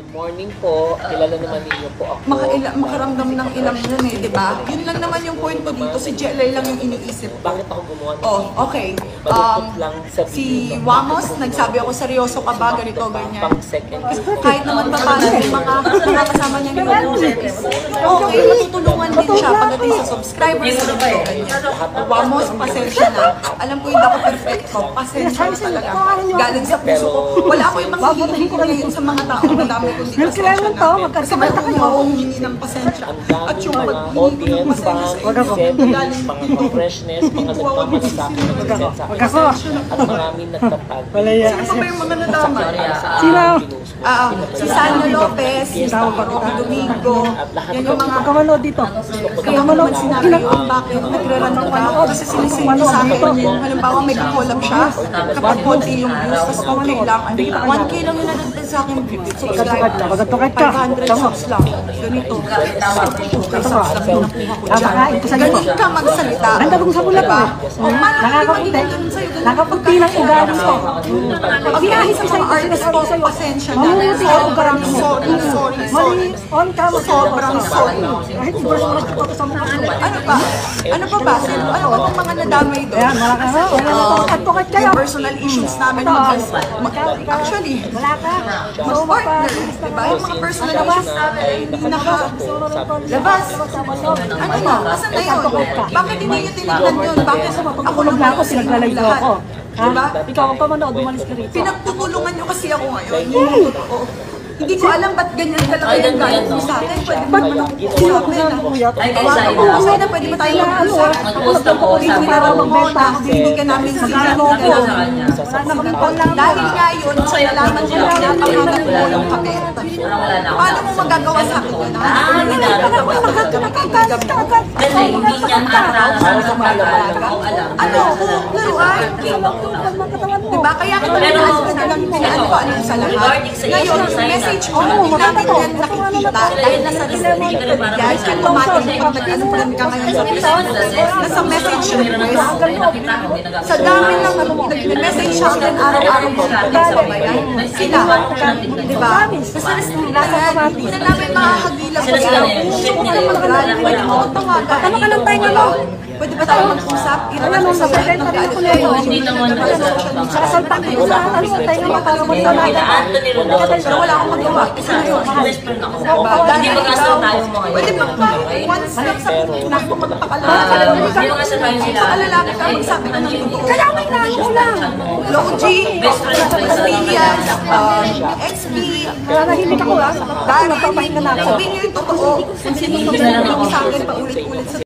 Good morning po. Kilala naman ninyo po ako. Makaila, makaramdam ng ilang yun eh, di ba? Yun lang naman yung point ko dito. Si Jelay lang yung iniisip ko. Bakit ako gumawa ng Oh, okay. Um, si. Wamos, nagsabi ako, seryoso ka ba? Ganito, ganyan. Pang second. Kahit naman pa paano yung mga mga kasama niya ni Wamos. Okay, matutulungan din siya pagdating sa subscribers. Ganyan. Wamos, pasensya na. Alam ko hindi ako perfecto. Pasensya na talaga. Galing sa puso ko. Wala ako yung manghihingi ko ngayon sa mga tao. Madami kundi pasensya na. Kasi may kung humingi ng pasensya. At yung mga paghingi ko ng pasensya sa inyo, mga freshness, mga nagmamalasakit, nag-send sa akin. At maraming nagtatag. Sino ba yung mga nadama? Sino? Ah, si Sanya Lopez, si Rocky Domingo, yan yung mga Kamanood dito. kaya mo naman sinabi kung bakit? Nagre-run ng ba? Kasi sinisingin sa akin halimbawa may collab siya, kapag konti yung views, tapos okay lang. 1K lang yung nadagdag sa akin subscribers. 500 subs lang. Ganito. 50 subs lang yung nakuha ko dyan. Galing ka magsalita. Ang dami kong sa bulat Diba? eh. O, magiging ganun sa'yo? Ganun Nakapunti lang ugali ko. Pag kahit sa mga artist ko, pasensya na. Mamuti ka ugali mo. Sorry. on camera. Sobrang sorry. Kahit mo lang ito sa mukha. Ano ba? Ano pa ba? Ano ba bang mga nadamay doon? Ayan, wala ka na. Wala na ito. Advocate kayo. Personal issues namin actually, Wala ka. mag-partner, diba? Yung mga personal issues namin, naka, labas. Ano ba? Asan na yun? Bakit hindi nyo tinignan yun? Bakit ako lang na ako, pinaglalay ko ako. Ha? Diba? Ikaw ang pamanood, umalis ka rito. Pinagtutulungan nyo kasi ako ngayon. Oo. Hindi ko alam ba't ganyan talaga yung gaya mo sa akin. Pwede ba naman ako usapin? Ay, kay Saida. ako na pwede ba tayo mag-usap? Mag-post ako Hindi sa tinawag mo na hindi ka namin ko. sa kanya. Wala na yun, sa nalaman ko na napangalan mo yung kape. ako. Paano mo magagawa sa akin yun? Ah, hindi na. Kasi hindi niya araw sa ko alam. Ano? Laruan? Diba? Kaya Pero- naman ka lang ano ko ano sa lahat. Sa Ngayon, message ko, hindi namin yan nakikita dahil nasa display. Yan, kaya tumating pag nag-ano pa ka ngayon sa Facebook. Nasa message request. Sa dami ng nag-message sa akin araw-araw mo. Sila. Diba? Kasi nasa hindi na namin makakagilang Sila sila na yun. Gusto ko Shit nila naman yun. mag Pwede mo akong tawagan. Ano ka ng tayo mo? Pwede ba tayo mag-usap? Ilan mo sa lahat ng galit kayo? Hindi naman Sasalpak ko sa ano, tayo nga para mo sa. Pero wala akong magawa. Isa, ako. Diba? Hindi magkasal tayo mo ngayon. Pwede pa kahit Okay? Sa Ah, magpakalaman. Hindi magkasal tayo sila. Sa lalaki ka magsabi ka ng totoo. Kaya may naan ko lang. Isa. Williams, XP, Kaya nahimik ako ha. Dahil Nagpapahinga na sabihin niyo yung totoo. Kung sino yung sa akin paulit-ulit sa